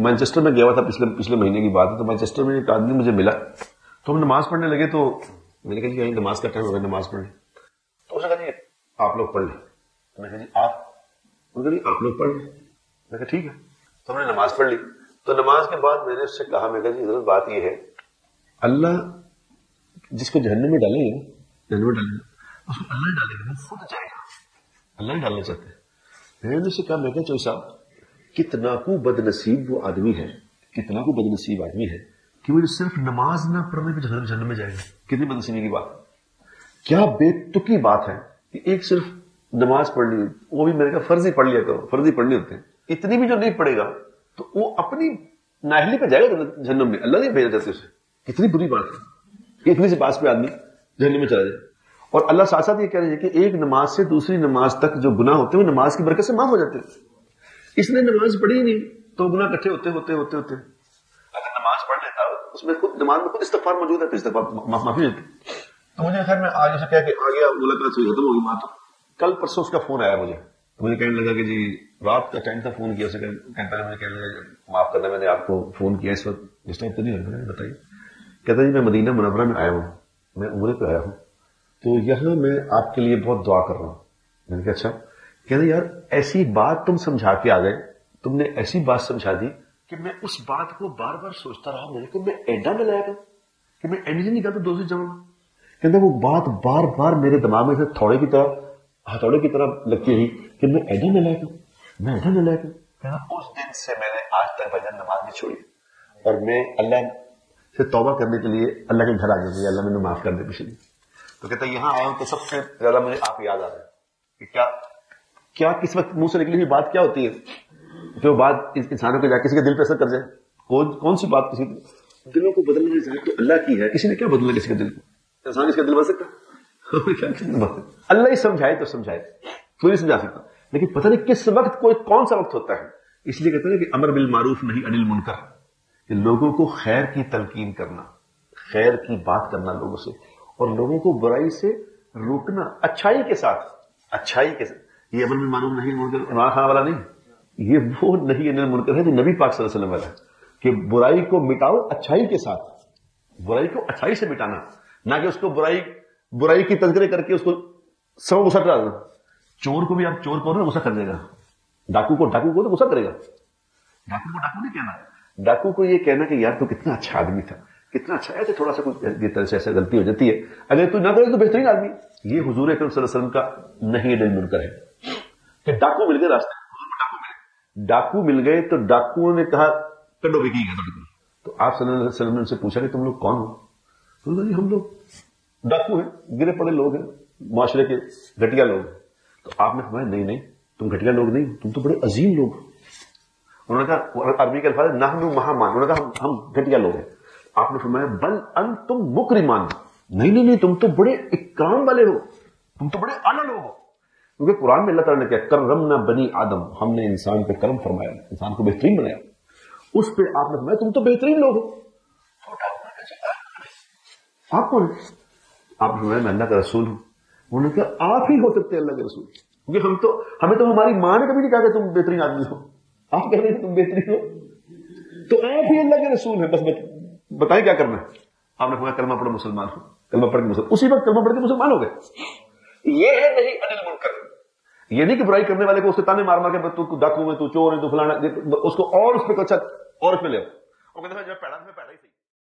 Manchester में गया हुआ था पिछले पिछले महीने की बात है तो मैनचेस्टर में एक आदमी मुझे मिला। तो हम नमाज़ पढ़ने लगे तो मैंने कहा जी नमाज़ का टाइम होगा, नमाज़ पढ़ने तो उसने कहा आप लोग पढ़ लें। तो मैंने कहा जी, आप? उन्होंने कहा आप लोग पढ़ लें। मैं कहा, ठीक है। तो हमने नमाज़ पढ़ ली। तो नमाज़ के बाद मैंने उससे कहा मैं कहा जी, ज़रूर बात यह है। अल्लाह जिसको जहन्नम में डालेंगे जहन्नम में डालेंगे, उसको अल्लाह डालेंगे वो खुद जाएगा। अल्लाह ही डालना चाहते हैं। मैंने उससे कहा, मैं क्या चौई साहब कितना को बदनसीब वो आदमी है? कितना को बदनसीब आदमी है? कि वो सिर्फ़ नमाज़ ना पढ़ने पे जहन्नम में जाएगा। कितनी बदनसीबी की बात? क्या बेतुकी बात है कि एक सिर्फ़ नमाज़ पढ़ ली वो भी मैंने कहा फर्जी पढ़ लिया करो फर्जी पढ़ने होते हैं। इतनी भी जो नहीं पढ़ेगा तो वो अपनी नाहली पे जाएगा जन्म में। अल्लाह नहीं भेजा जाते उसे कितनी बुरी बात है। इतनी से पास पे आदमी जहन्नम में चला जाए। और अल्लाह साथ साथ ये कह रहे हैं कि एक नमाज़ से दूसरी नमाज़ तक जो गुना होते हैं वो नमाज़ की बरकत से माफ़ हो जाते हैं। इसने नमाज़ पढ़ी नहीं। तो गुना इकट्ठे होते होते होते होते। अगर नमाज़ पढ़ लेता उसमें खुद नमाज़ में खुद इस्तफार मौजूद है तो इस्तफार माफ़ी देती। तो मुझे खैर मैं आज ऐसा कह के आ गया मुलाकात हुई खत्म होगी बात। कल परसों उसका फ़ोन आया मुझे। तो मुझे कहने लगा कि जी रात का टाइम था फ़ोन किया उसे पहले मुझे कहने लगा माफ़ करना मैंने आपको फ़ोन किया इस वक्त। डिस्टर्ब तो नहीं हो रहा बताइए कहता जी मैं मदीना मुनवरा में आया हूँ मैं उम्र पे आया हूँ। तो यहाँ मैं आपके लिए बहुत दुआ कर रहा हूँ। मैंने कहा अच्छा कहते यार, ऐसी बात तुम समझा के आ गए। तुमने ऐसी बात समझा दी कि मैं उस बात को बार बार सोचता रहा, मेरे को, मैं एडा में लाया कि मैं एंड नहीं करता दोस्त जाऊँगा कहते, वो बात बार बार मेरे दिमाग में से थोड़े की तरह, हथौड़े की तरह लगती रही कि मैं एडा में लाया मैं एडा में लाया उस दिन से मैंने आज तक भजन नमाज़ नहीं छोड़ी और मैं अल्लाह से तौबा करने के लिए अल्लाह के घर आ गया अल्लाह मैंने माफ़ कर दे पिछली तो कहता, यहाँ आया हूँ तो सबसे ज़्यादा मुझे आप याद आ रहे हैं कि क्या क्या किस वक्त मुँह से निकली हुई बात क्या होती है? जो बात इंसानों को जाए किसी के दिल पर असर कर जाए। कौन कौन सी बात किसी दिलों को बदलने की ज़रूरत तो अल्लाह की है, किसी ने क्या बदला किसी के दिल को? इंसान इसका दिल बदल सकता अल्लाह ही समझाए तो समझाए। कोई नहीं समझा सकता? लेकिन पता नहीं किस वक्त कोई, कौन सा वक्त होता है। इसलिए कहते हैं कि अमर बिल मारूफ नहीं, अनिल मुनकर। कि लोगों को खैर की तलकीन करना, खैर की बात करना लोगों से। और लोगों को बुराई से रोकना, अच्छाई के साथ, अच्छाई के साथ। ये अमल में मालूम नहीं मुनकर इमरान खान वाला नहीं। ये वो नहीं अनिल मुनकर है, जो नबी पाक वसल्लम वाला कि बुराई को मिटाओ अच्छाई के साथ। बुराई को अच्छाई से मिटाना, ना कि उसको बुराई बुराई की तस्करे करके उसको सब गुस्सा करा दो चोर को भी आप चोर करो ना, गुस्सा कर देगा। डाकू को डाकू को तो गुस्सा करेगा। डाकू को, डाकू नहीं कहना। डाकू को ये कहना कि यार तू कितना अच्छा आदमी था, कितना अच्छा है तो थोड़ा सा कुछ तरह से ऐसा गलती हो जाती है। अगर तू ना करे तो बेहतरीन आदमी। ये हजूर अकरम का नहीं दिल मुनकर है। कि डाकू मिल गए रास्ते डाकू मिले डाकू मिल गए तो डाकुओं ने कहा कड्डो भी की गया तो आप सल्लल्लाहु ने उनसे पूछा कि तुम लोग कौन हो? तो जी हम लोग डाकू हैं गिरे पड़े लोग हैं माशरे के घटिया लोग तो आपने कहा नहीं नहीं तुम घटिया लोग नहीं तुम तो बड़े अजीम लोग उन्होंने कहा अरबी के अल्फाज नाहनु महामान। उन्होंने कहा हम घटिया लोग हैं। आपने फरमाया बल अन तुम मुकरिमान। नहीं नहीं नहीं तुम तो बड़े इक्राम वाले हो। तुम तो बड़े लोग हो। क्योंकि कुरान में अल्लाह ताला ने क्या करम ना बनी आदम। हमने इंसान पे कर्म फरमाया, इंसान को बेहतरीन बनाया। उस पर आपने फरमाया, तुम तो बेहतरीन लोग हो। आप कौन फरमाया, मैं अल्लाह का रसूल हूँ। उन्होंने कहा, आप ही हो सकते हैं अल्लाह के रसूल। क्योंकि हम तो हमें तो हमारी माँ ने कभी नहीं कहा कि तुम बेहतरीन आदमी हो। आप कह रहे हैं तुम बेहतरीन हो? तो आप ही अल्लाह के रसूल है, बस बताइए क्या करना है? आपने कहा कलमा पढ़ो मुसलमान हो। कलमा पढ़ के मुसलमान, उसी वक्त कलमा पढ़ के मुसलमान हो गए। ये है नहीं, अनिल मुनकर। ये नहीं कि बुराई करने वाले को उसके ताने मार मार के तू डाकू में तू चोर है, तू फलाना उसको और उस पर अच्छा और उस पर ले और कहते हैं